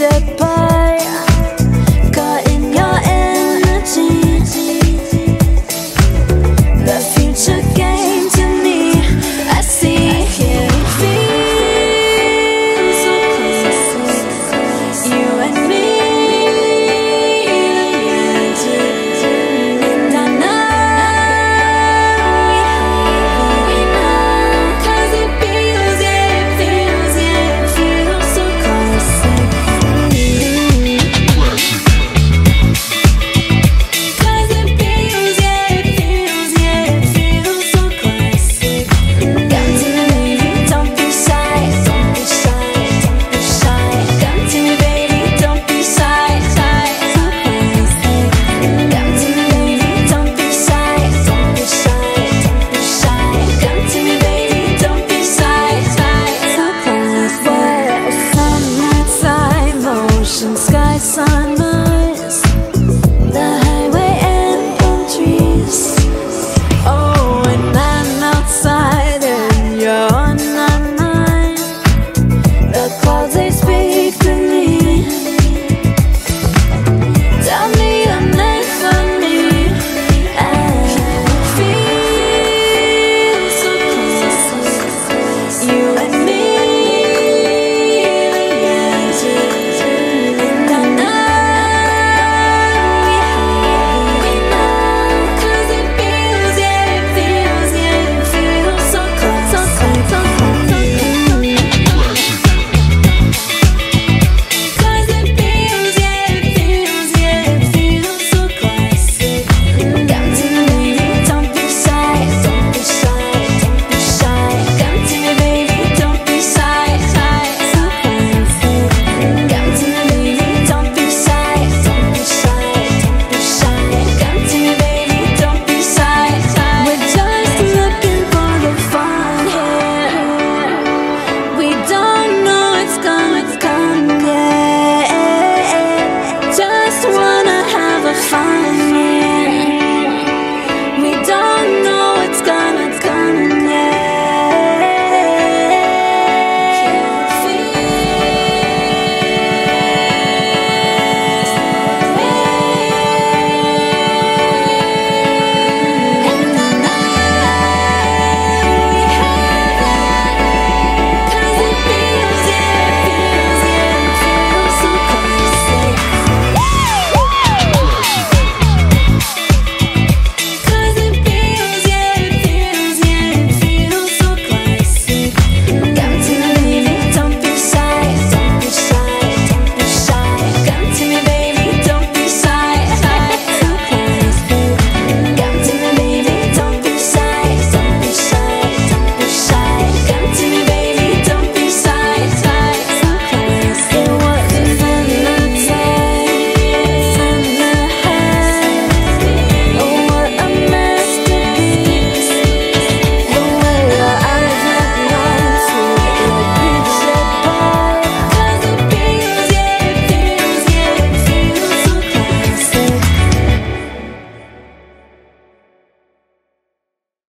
a my son.